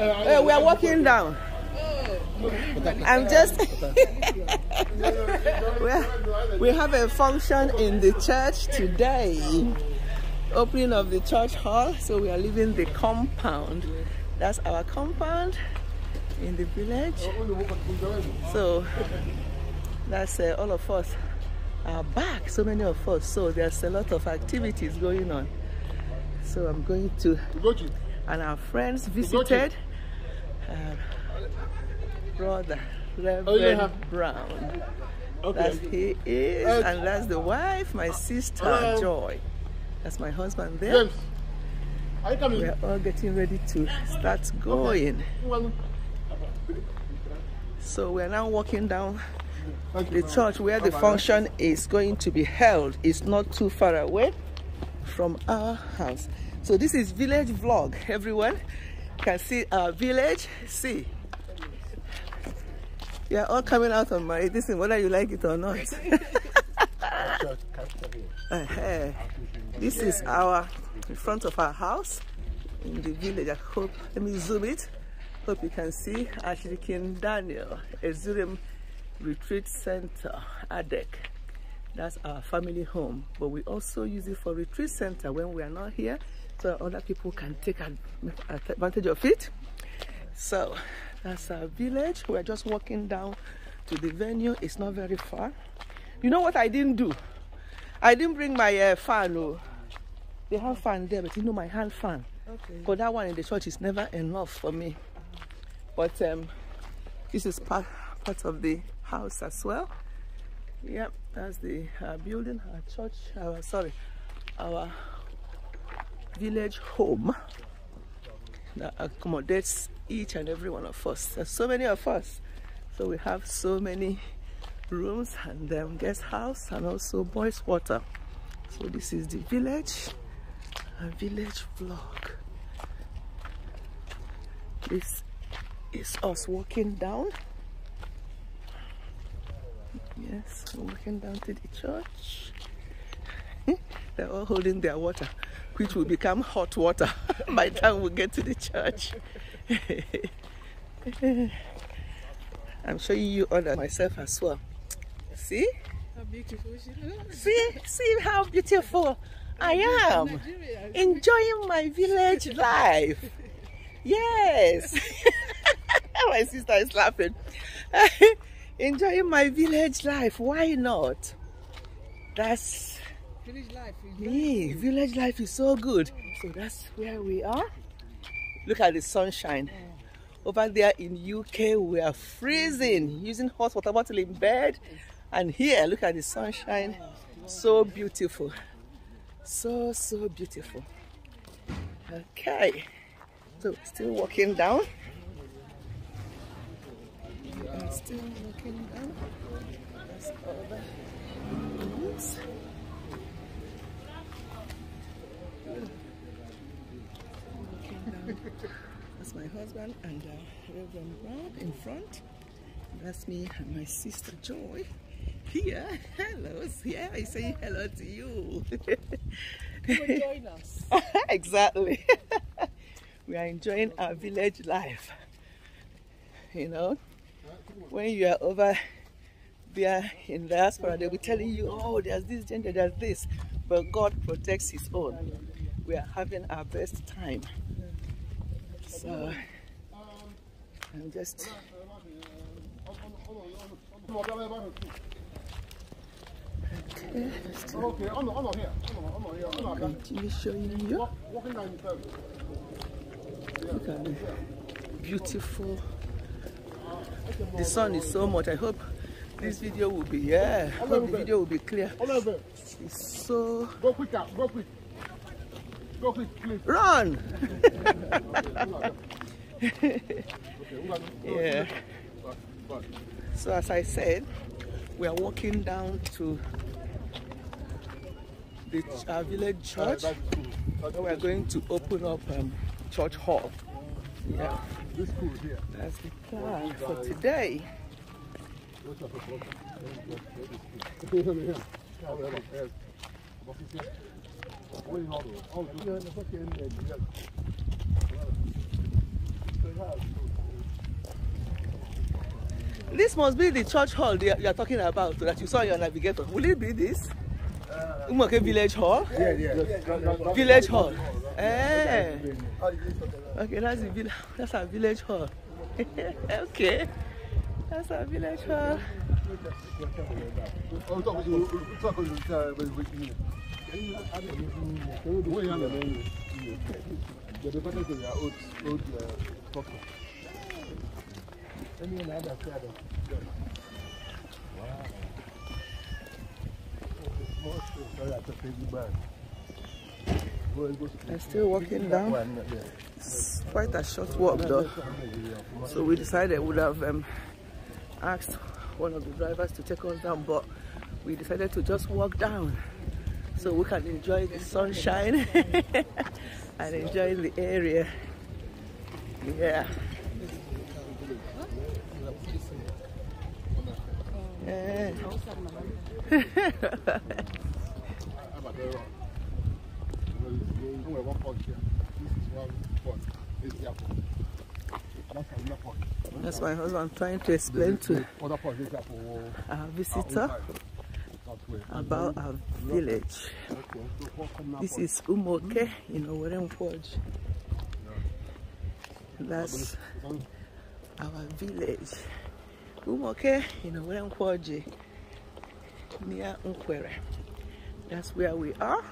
We are walking down. I'm just. we have a function in the church today. Opening of the church hall. So we are leaving the compound. That's our compound in the village. So that's uh, all of us are back. So many of us. So there's a lot of activities going on. So I'm going to, and our friends visited. Uh, brother, Reverend Brown. Okay. That's he is, Uh, and that's the wife, my sister Hello. Joy. That's my husband there. James, are you coming? We're all getting ready to start going. Well, So we're now walking down the church where the function is going to be held. It's not too far away from our house. So this is village vlog. Everyone can see our village. See. You're all coming out of my this whether you like it or not. Uh-huh. This is our in front of our house in the village. I hope let me zoom it. Hope you can see Ashley King Daniel, Ezirim Retreat Center, ADEC. That's our family home, but we also use it for retreat center when we are not here, so other people can take advantage of it. So that's our village. We're just walking down to the venue. It's not very far. You know what I didn't do? I didn't bring my uh, fan. Oh. They have fan there, but you know my hand fan. Okay. But that one in the church is never enough for me. But um, this is part part of the house as well. Yep, that's the uh, building, our church. Our sorry, our village home that accommodates each and every one of us. There's so many of us, so we have so many rooms and um, guest house and also boys water. So this is the village, a village vlog. This is us walking down. Yes, we're walking down to the church. They're all holding their water, which will become hot water by the time we get to the church. I'm showing you other myself as well. See? How beautiful. See? See how beautiful I am. Enjoying my village life. Yes. my sister is laughing. Enjoying my village life. Why not? That's Village life is. Village life is so good. So that's where we are. Look at the sunshine. Over there in UK, we are freezing, using hot water bottle in bed. And here, look at the sunshine. So beautiful. So, so beautiful. Okay. So, still walking down. Still walking down. That's all the rooms. Walking down. That's my husband and uh, Reverend Brown in front. That's me and my sister Joy. Here, hello, yeah, I say hello to you. Come and join us. exactly. we are enjoying our village life. You know, when you are over there in diaspora, they'll be telling you, oh, there's this gender, there's this. But God protects His own. We are having our best time. So, I'm just okay, just Okay, I'm not, I'm here. I'm not, here. I'm not here. showing you. The. Look at the beautiful. The sun is so much. I hope this video will be yeah. I hope the video will be clear. It's so Go. Go quick. Run. Yeah. So as I said, we are walking down to the village church. we are going to open up um, church hall. Yeah, that's the plan for today. This must be the church hall you are talking about that you saw in your navigator. Will it be this? Umoke Village Hall? Yeah, yeah. Village Hall. Eh. Okay, that's the village. That's our village hall. okay, that's our village hall. I'm still walking down. It's quite a short walk though. So we decided we would have um, asked one of the drivers to take us down, but we decided to just walk down so we can enjoy the sunshine and enjoy the area. Yeah. Yeah. about the rock. Well, it's going one point here. This is one point. It's the apple. That's another point. That's my husband trying to explain to Other point is apple. our visitor about our village. This is Umoke in Oweremkwoj. That's our village. Umoke in Oweremkwoj near Nkwere. That's where we are.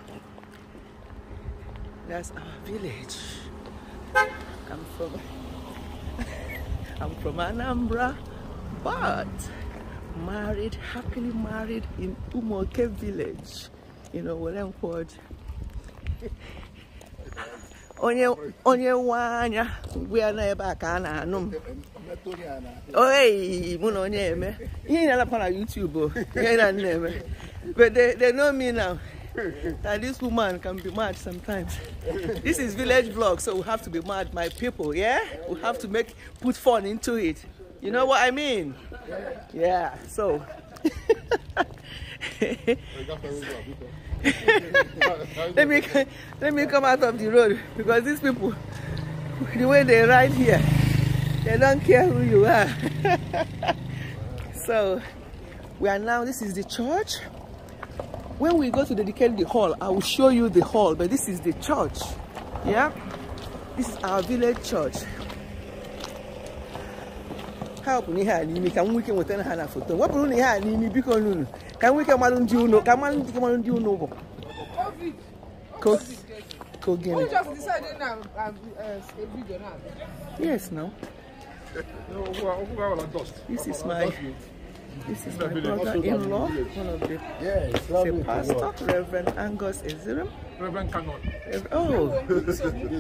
That's our village. I'm from I'm from Anambra, but married, happily married in Umoke village, you know, Werenkwoj. Onye nwe anya mgbe ya ebe a ka a na-anụ m oyi mụ na onye eme. Ihe ị na-alapụ na YouTube oh. ihe na na-eme but they, they know me now that this woman can be mad sometimes. This is village vlog so we have to be mad my people yeah? We have to make put fun into it you know what I mean? Yeah so. Let me let me come out of the road because these people the way they ride here they don't care who you are. So we are now this is the church. When we go to dedicate the hall i will show you the hall but this is the church. Yeah? This is our village church help n'ihe a n'imi ka m nwee ike nwetara ha na foto wepụrụ na ihe a n'imi biko nunu ka m nwee ike mmadụ ndị unu ka mmadụ ndị mmadụ ndị unu bụ COVID. ko ko We gịnị just decided now uh, uh, a video now. yes no No, who are, who are all dust? this is my this is my brother-in-law one of the Yeah, the pastor reverend angus ezirim Reverend Canon. Oh,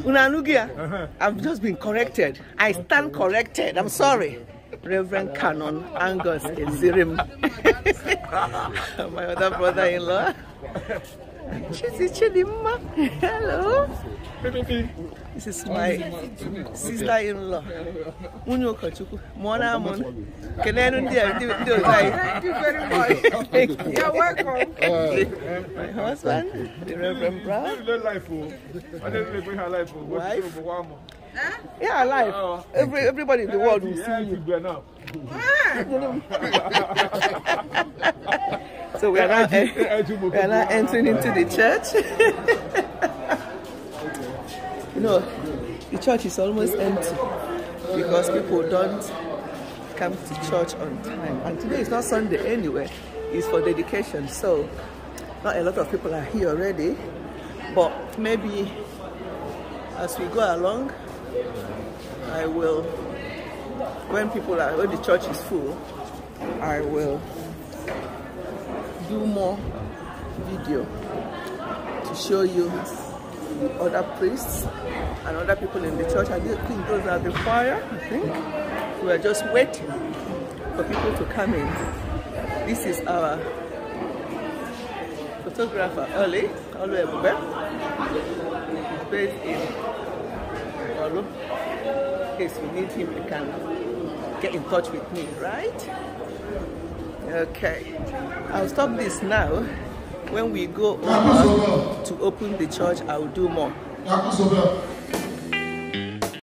Unanugia, I've just been corrected. I stand corrected. I'm sorry. Reverend Canon Angus Ezirim. My other brother-in-law. Chidi Chidimma. Hello. This is my sister-in-law. Unyo Kochuku. Mona Amon. Kenenu ndi ndi ndi ozai. Thank you very much. You're welcome. My husband, the Reverend Brown. Live life, oh. I didn't live her life, oh. Wife? You do, Obama? Yeah, alive. Every everybody in the world will see you. you now. So we are now, we are now entering into the church. you know, the church is almost empty because people don't come to church on time. And today is not Sunday anyway, it's for dedication. So not a lot of people are here already. But maybe as we go along, I will, when people are, when the church is full, I will do more video to show you the other priests and other people in the church. I think those are the choir, I think. We are just waiting for people to come in. This is our photographer, Oli, Olu Ebube. He's based in Olu. In case you need him, you can get in touch with me, right? Okay. I'll stop this now. When we go over to open the church, I will do more.